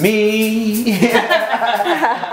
Me.